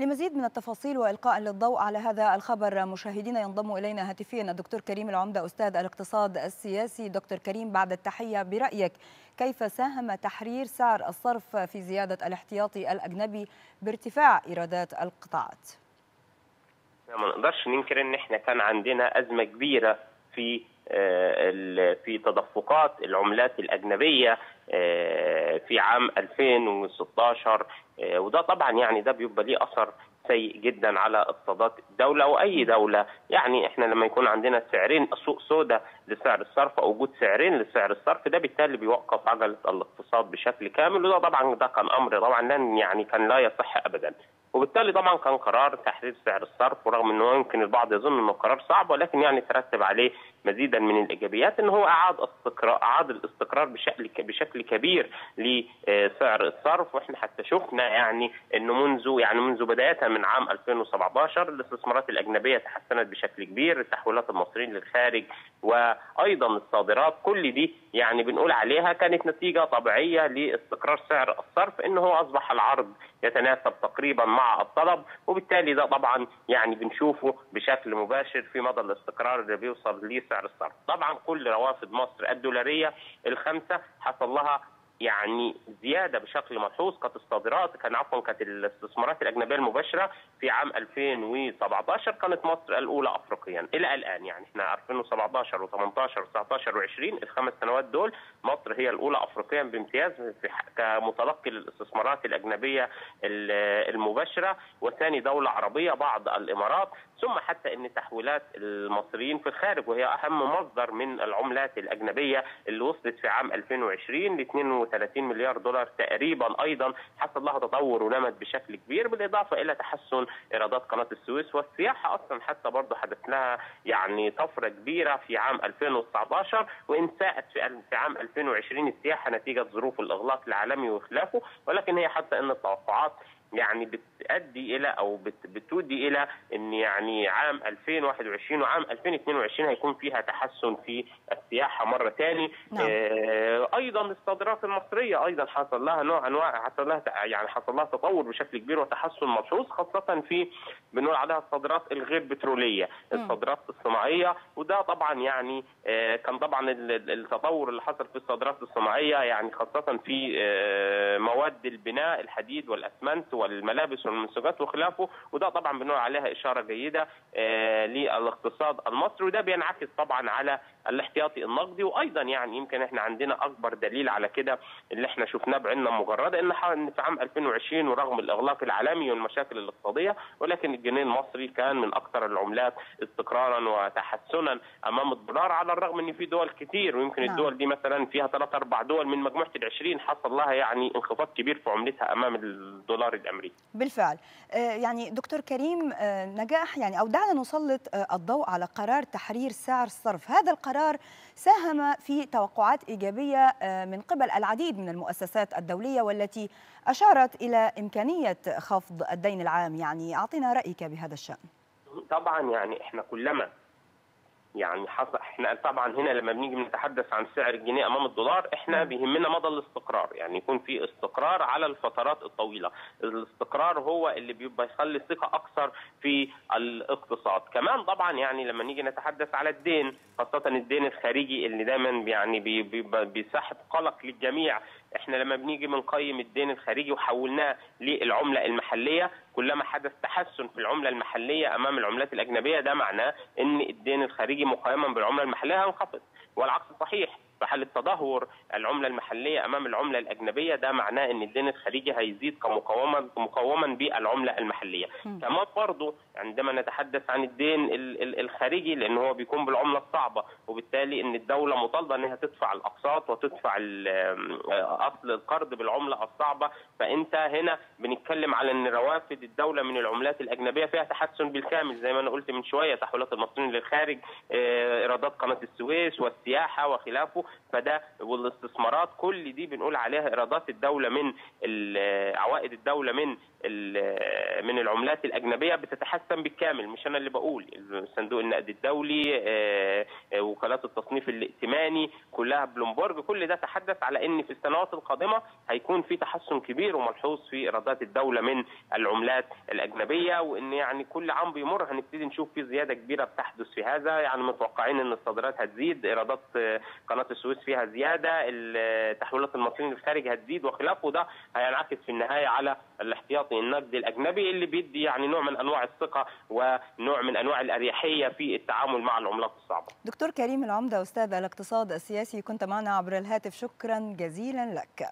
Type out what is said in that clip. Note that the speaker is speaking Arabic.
لمزيد من التفاصيل وإلقاء للضوء على هذا الخبر مشاهدينا ينضم إلينا هاتفيا الدكتور كريم العمدة أستاذ الاقتصاد السياسي. دكتور كريم بعد التحية برأيك كيف ساهم تحرير سعر الصرف في زيادة الاحتياطي الأجنبي بارتفاع إيرادات القطاعات؟ ما نقدرش ننكر إن إحنا كان عندنا أزمة كبيرة في في تدفقات العملات الأجنبية في عام 2016 وده طبعا يعني ده بيبقى ليه أثر سيء جدا على اقتصادات الدولة واي دولة. يعني إحنا لما يكون عندنا سعرين سوق سوداء لسعر الصرف أو وجود سعرين لسعر الصرف ده بالتالي بيوقف عجلة الاقتصاد بشكل كامل وده طبعا ده كان أمر طبعا لن يعني كان لا يصح ابدا. وبالتالي طبعا كان قرار تحرير سعر الصرف ورغم إنه يمكن البعض يظن إنه قرار صعب ولكن يعني ترتب عليه مزيدا من الإيجابيات ان هو أعاد استقرار أعاد الاستقرار بشكل بشكل كبير لسعر الصرف. وإحنا حتى شفنا يعني إنه منذ يعني منذ بدايه من عام 2017 الاستثمارات الأجنبية تحسنت بشكل كبير تحويلات المصريين للخارج وأيضا الصادرات كل دي يعني بنقول عليها كانت نتيجة طبيعية لاستقرار سعر الصرف إنه هو أصبح العرض يتناسب تقريبا مع الطلب وبالتالي ده طبعا يعني بنشوفه بشكل مباشر في مدى الاستقرار اللي بيوصل ليه سعر الصرف. طبعا كل روافد مصر الدولارية الخمسة حصل لها يعني زيادة بشكل ملحوظ كانت الصادرات كان عفوا كانت الاستثمارات الأجنبية المباشرة في عام 2017 كانت مصر الأولى افريقيا إلى الآن يعني إحنا 2017 و18 و19 و20 الخمس سنوات دول مصر هي الأولى افريقيا بامتياز كمتلقي للاستثمارات الأجنبية المباشرة وثاني دولة عربية بعض الإمارات ثم حتى إن تحويلات المصريين في الخارج وهي أهم مصدر من العملات الأجنبية اللي وصلت في عام 2020 ل 32 مليار دولار تقريبا أيضا. حصل لها تطور ونمت بشكل كبير بالإضافة إلى تحسن إيرادات قناة السويس. والسياحة أصلا حتى برضه حدث لها يعني طفرة كبيرة في عام 2019 وان ساءت في عام 2020 السياحة نتيجة ظروف الإغلاق العالمي وخلافه. ولكن هي حتى إن التوقعات يعني بتؤدي إلى أو بتودي إلى إن يعني عام 2021 وعام 2022 هيكون فيها تحسن في السياحة مرة ثاني نعم. آه أيضا الصادرات المصرية أيضا حصل لها نوع أنواع حصل لها يعني حصل لها تطور بشكل كبير وتحسن ملحوظ خاصة في بنقول عليها الصادرات الغير بترولية الصادرات الصناعية. وده طبعا يعني آه كان طبعا التطور اللي حصل في الصادرات الصناعية يعني خاصة في آه مواد البناء الحديد والأسمنت والملابس والمنسوجات وخلافه وده طبعا بنقول عليها إشارة جيدة آه للاقتصاد المصري وده بينعكس طبعا على الاحتياطي النقدي وأيضا يعني يمكن إحنا عندنا أكبر دليل على كده اللي إحنا شفناه بعيننا مجرده إن في عام 2020 ورغم الإغلاق العالمي والمشاكل الاقتصادية ولكن الجنيه المصري كان من أكثر العملات استقرارا وتحسنا أمام الدولار على الرغم إن في دول كتير ويمكن نعم. الدول دي مثلا فيها ثلاث أربع دول من مجموعة ال 20 حصل لها يعني انخفاض كبير في عملتها أمام الدولار الأمريكي. بالفعل. يعني دكتور كريم نجاح يعني أو دعنا نسلط الضوء على قرار تحرير سعر الصرف، هذا القرار ساهم في توقعات إيجابية من قبل العديد من المؤسسات الدولية والتي أشارت إلى إمكانية خفض الدين العام، يعني أعطينا رأيك بهذا الشأن. طبعا يعني إحنا كلما يعني حصل إحنا طبعا هنا لما بنيجي بنتحدث عن سعر الجنيه أمام الدولار إحنا بيهمنا مدى الاستقرار يعني يكون في استقرار على الفترات الطويلة. الاستقرار هو اللي بيبقى يخلي الثقة أكثر في الاقتصاد. كمان طبعا يعني لما نيجي نتحدث على الدين خاصة الدين الخارجي اللي دايما يعني بيسحب قلق للجميع. إحنا لما بنيجي بنقيم الدين الخارجي وحولناه للعملة المحلية كلما حدث تحسن في العملة المحلية أمام العملات الأجنبية ده معناه إن الدين الخارجي مقايما بالعملة المحلية هينخفض. والعكس صحيح. في حاله تدهور العملة المحلية أمام العملة الأجنبية ده معناه إن الدين الخارجي هيزيد كمقاومه مقاوما بالعملة المحلية؟ كمان برضه عندما نتحدث عن الدين الخارجي لأن هو بيكون بالعملة الصعبة وبالتالي إن الدولة مطالبة إنها تدفع الأقساط وتدفع أصل القرض بالعملة الصعبة. فأنت هنا بنتكلم على إن روافد الدولة من العملات الأجنبية فيها تحسن بالكامل. زي ما أنا قلت من شوية تحويلات المصريين للخارج إيرادات قناة السويس والسياحة وخلافه. فده والاستثمارات كل دي بنقول عليها إيرادات الدولة من عوائد الدولة من من العملات الأجنبية بتتحسن بالكامل مش أنا اللي بقول. صندوق النقد الدولي وكالات التصنيف الائتماني كلها بلومبورج كل ده تحدث على إن في السنوات القادمة هيكون في تحسن كبير وملحوظ في إيرادات الدولة من العملات الأجنبية وإن يعني كل عام بيمر هنبتدي نشوف في زيادة كبيرة بتحدث في هذا. يعني متوقعين إن الصادرات هتزيد إيرادات قناة السويس فيها زيادة تحويلات المصريين للخارج هتزيد وخلافه. ده هينعكس في النهاية على الاحتياطي النقدي الأجنبي اللي بيدي يعني نوع من أنواع الثقة ونوع من أنواع الأريحية في التعامل مع العملات الصعبة. دكتور كريم العمدة أستاذ الاقتصاد السياسي كنت معنا عبر الهاتف شكرا جزيلا لك.